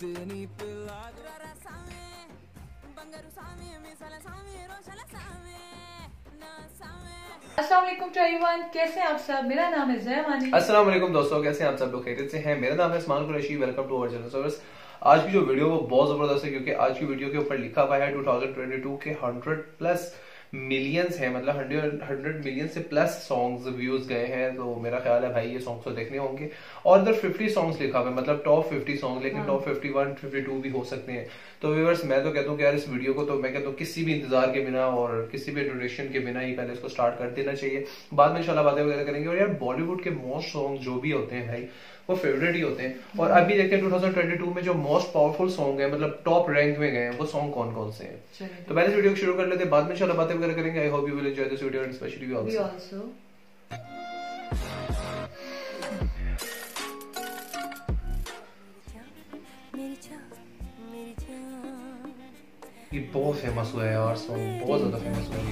पिला सामे बंगरू सामे सामे सामे कैसे आप सब? मेरा नाम है जयमानी असलम दोस्तों कैसे आप सब लोग? खैरियत हैं। मेरा नाम है Usman Qureshi welcome to our channel service आज की जो वीडियो वो बहुत ज़बरदस्त है क्योंकि आज की वीडियो के ऊपर लिखा हुआ है 2022 के 100 प्लस मिलियंस है मतलब हंड्रेड हंड्रेड मिलियन से प्लस सॉन्ग्स व्यूज़ गए हैं तो मेरा ख्याल है भाई ये सॉन्ग्स तो देखने होंगे। और इधर 50 सॉन्ग्स लिखा हुआ है मतलब टॉप 50 सॉन्ग लेकिन टॉप 51 52 भी हो सकते हैं। तो व्यूअर्स मैं तो कहता हूँ कि यार इस वीडियो को तो मैं कहता हूँ किसी भी इंतज़ार के बिना और किसी भी इंट्रोडक्शन के बिना ही पहले इसको स्टार्ट कर देना चाहिए। बाद में इंशाल्लाह बातें वगैरह करेंगे और यार बॉलीवुड के मोस्ट सॉन्ग जो भी होते हैं भाई वो फेवरेट ही होते हैं। और अभी देखते हैं 2022 में जो मोस्ट पावरफुल सॉन्ग है मतलब टॉप रैंक में गए हैं वो सॉन्ग कौन कौन से हैं? तो पहले वीडियो को शुरू कर लेते हैं बाद में इंशाल्लाह बातें वगैरह करेंगे। I hope you will enjoy this video and specially you we also ये बहुत फ़ेमस हुआ है यार सॉन्ग बहुत ज़्यादा फ़ेमस हुआ है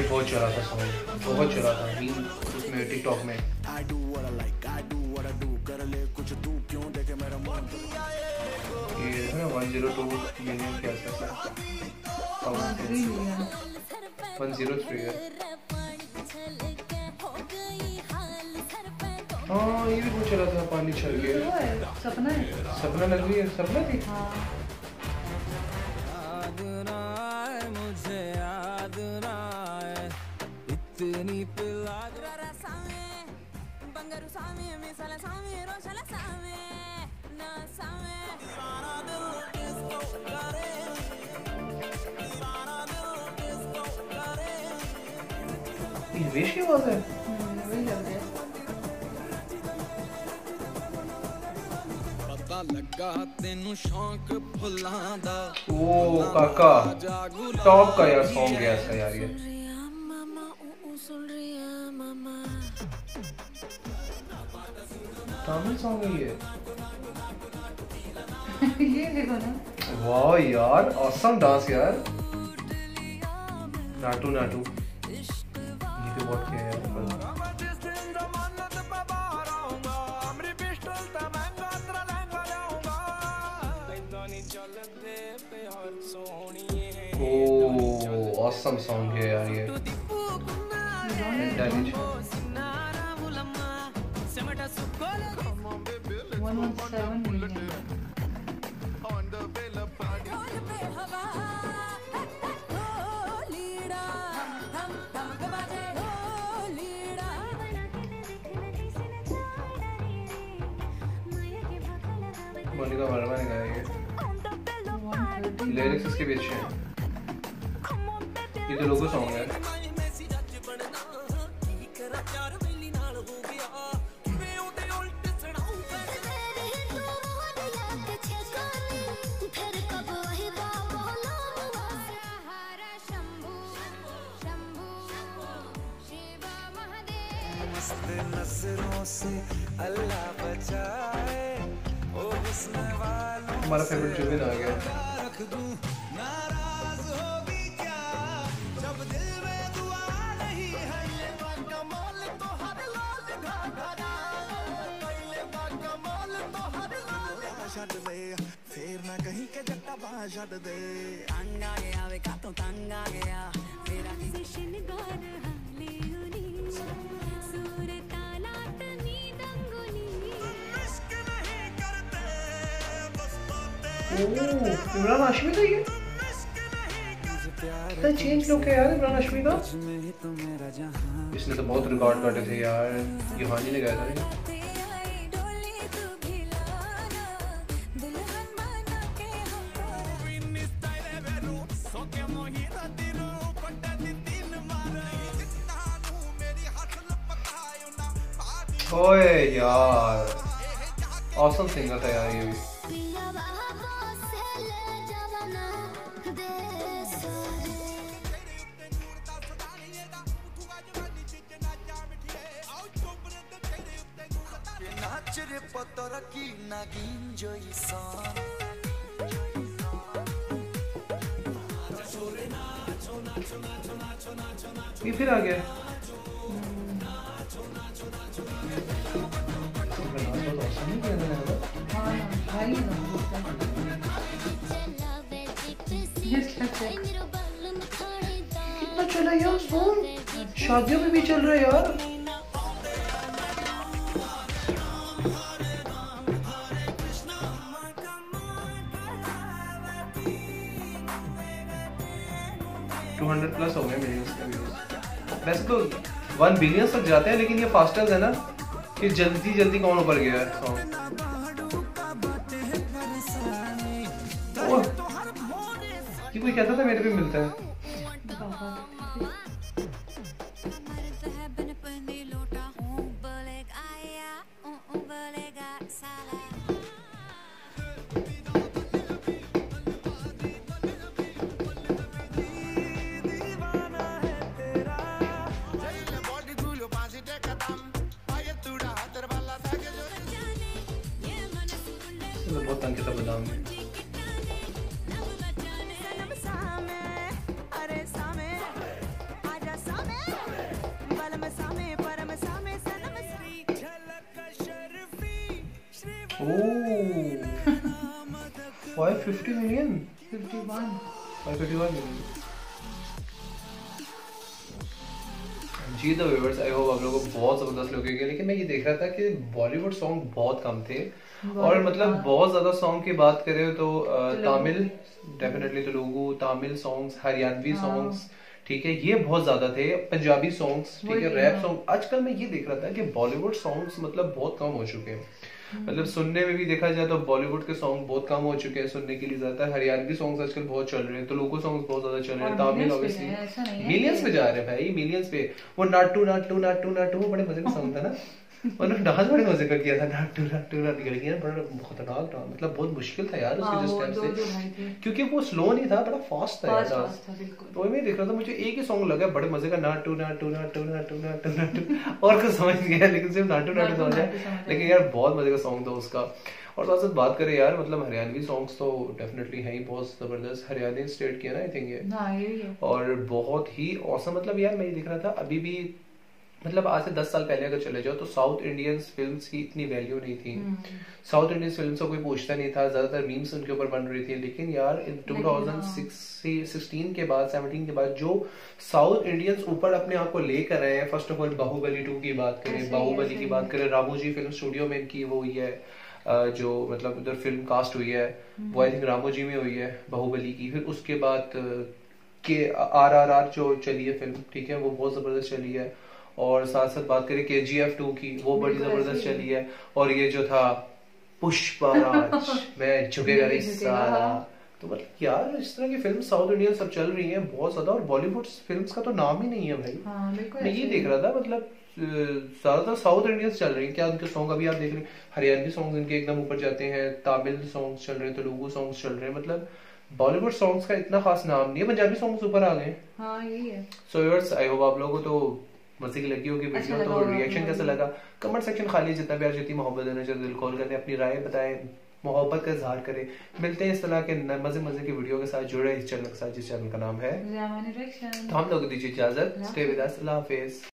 ये बहुत चला था सॉन्ग बहुत चला था रील उसमें टिकटॉक में। तू ये है ना 102 मिलियन के आसपास है 3 मिलियन 103 है हो गई हाल सर पे तो हाँ ये भी बहुत चला था पानी छल गया। सपना है। सपना नकली है सपना थी? हाँ। शाला सामे ना सामे दीवाना दिल किसको करे दीवाना दिल किसको करे ये। तमिल सॉन्ग है ये? ये देखो ना। वाह यार ऑसम डांस यार। नाटू नाटू। ये तो बहुत क्या है ओह ऑसम सॉन्ग है यार ये। हाँ। इंटेलिजेंट के बाजे ढोलीड़ा मोनिका वर्मा ने गाया ये लिरिक्स इसके पीछे हैं। ये तो लोगो सॉन्ग है। सस्ते नज़रों से अल्लाह बचाए। ओ हुस्न वालों हमारा फेवरेट जुबिन आ गया। रख दूँ। नाराज़ होगी क्या जब दिल में दुआ नहीं है ये तो हर लाल तो हर लाल दे फिर ना कहीं के जट्टा बाहर छड़ दे गया वे का तो गया। मेरा किसी शिनगार उनी इमरान हाशमी कितना चेंज लुक है यार इमरान हाशमी का। इसने तो बहुत रिकॉर्ड काटे थे यार। ये हानी ने गाया था के ओए यार। ऑसम सिंगर था यार ये भी। ये फिर आ गया। कितना चला यार सॉन्ग शादियों में भी चल रहा है यार टू हंड्रेड प्लस हो गए के व्यूज़ वैसे तो वन बिलियन तक जाते हैं, लेकिन ये फास्टर है ना। कि जल्दी जल्दी कौन उभर गया है? कोई कहता था मेरे पे मिलता है? बहुत तंग किया था बादाम में। सनम सामे अरे सामे आजा सामे बलम सामे परम सामे सनम श्री ओह 550 मिलियन जी द व्यूअर्स आई होप आप लोगों को बहुत ज़बरदस्त लगेगा लेकिन मैं ये देख रहा था कि बॉलीवुड सॉन्ग बहुत कम थे। और मतलब बहुत ज़्यादा सॉन्ग की बात करें तो Tamil definitely Telugu Tamil songs Haryanvi songs ठीक है ये बहुत ज़्यादा थे पंजाबी सॉन्ग्स ठीक है रैप सॉन्ग आजकल मैं ये देख रहा था कि बॉलीवुड सॉन्ग्स मतलब बहुत कम हो चुके हैं। मतलब सुनने में भी देखा जाए तो बॉलीवुड के सॉन्ग बहुत कम हो चुके हैं सुनने के लिए ज़्यादा। हरियाणवी सॉन्ग्स आजकल बहुत चल रहे हैं तो लोगो सॉन्ग्स बहुत ज़्यादा चल रहे हैं तमिल ऑब्वियसली हैं, नहीं है मिलियंस पे जा रहे हैं भाई मिलियंस पे। वो नाटू नाटू नाटू नाटू वो बड़े मज़े का सॉन्ग था ना। उन्होंने डांस बड़े मज़े का किया था नाटू नाटू नाटू लड़कियाँ बड़ा खतरनाक डांस मतलब बहुत मुश्किल था यार हाँ, उसके वो जिस टाइम से क्योंकि वो स्लो नहीं था बड़ा फास्ट था यार डांस। था बिल्कुल। तो मैं देख रहा था मुझे एक ही सॉन्ग लगा बड़े मज़े का नाटू नाटू नाटू नाटू नाटू नाटू। और कुछ समझ नहीं आया लेकिन सिर्फ़ नाटू नाटू समझ आया। समझ आया। लेकिन यार बहुत मज़े का सॉन्ग था उसका। और साथ साथ बात करें यार मतलब हरियाणवी सॉन्ग्स तो डेफिनेटली है ही बहुत ज़बरदस्त। हरियाणा स्टेट किया ना आई थिंक ये। हाँ है। और बहुत ही औसम मतलब यार मैं ये देख रहा था अभी भी मतलब आज से दस साल पहले अगर चले जाओ तो साउथ इंडियंस फिल्म्स की इतनी वैल्यू नहीं थी। साउथ इंडियन फ़िल्म को कोई पूछता नहीं था ज़्यादातर मीम्स उनके ऊपर बन रही थी। लेकिन यार इन लेकिन 2016 के बाद 17 के बाद जो साउथ इंडियंस ऊपर अपने आप को लेकर आए हैं first of all Baahubali two की बात करें ऐसे ही, बाहुबली की बात करें रामोजी फ़िल्म स्टूडियो में इनकी वो हुई है जो मतलब उधर फ़िल्म कास्ट हुई है वो आई थिंक रामोजी में हुई है बाहुबली की। फिर उसके बाद के आर आर आर जो चली है फ़िल्म ठीक है वो बहुत ज़बरदस्त चली है। और साथ साथ बात करें के जी एफ़ टू की वो बड़ी ज़बरदस्त चली है। और ये जो था पुष्पाराज मैं झुकेगा नहीं नहीं तो मतलब यार इस तरह की फ़िल्म साउथ इंडियन सब चल रही हैं बहुत ज़्यादा और बॉलीवुड फिल्म्स का तो नाम ही नहीं है भाई। हाँ मैं ये देख रहा था मतलब ज़्यादातर साउथ इंडियंस चल रही हैं। क्या उनके सॉन्ग अभी आप देख रहे हैं? हरियाणवी सॉन्ग इनके एकदम ऊपर जाते हैं तमिल सॉन्ग्स चल रहे हैं तेलुगु सॉन्ग्स चल रहे हैं। मतलब बॉलीवुड सॉन्ग्स का इतना खास नाम नहीं है पंजाबी सॉन्ग्स ऊपर आ गए हाँ। यही है। सो व्यूअर्स आई होप आप लोगों को तो मज़े की लगी होगी वीडियो अच्छा तो रिएक्शन। कैसा लगा? कमेंट सेक्शन खाली जितना प्यार जितनी मोहब्बत देना चाहिए दिल खोल करने अपनी राय बताएँ मोहब्बत का इजहार करें। मिलते हैं इस तरह के मज़े मज़े की वीडियो के साथ जुड़े इस चैनल के साथ जिस चैनल का नाम है तो हम लोग दीजिए इजाज़त। स्टे विद अस अल्लाह हाफिज।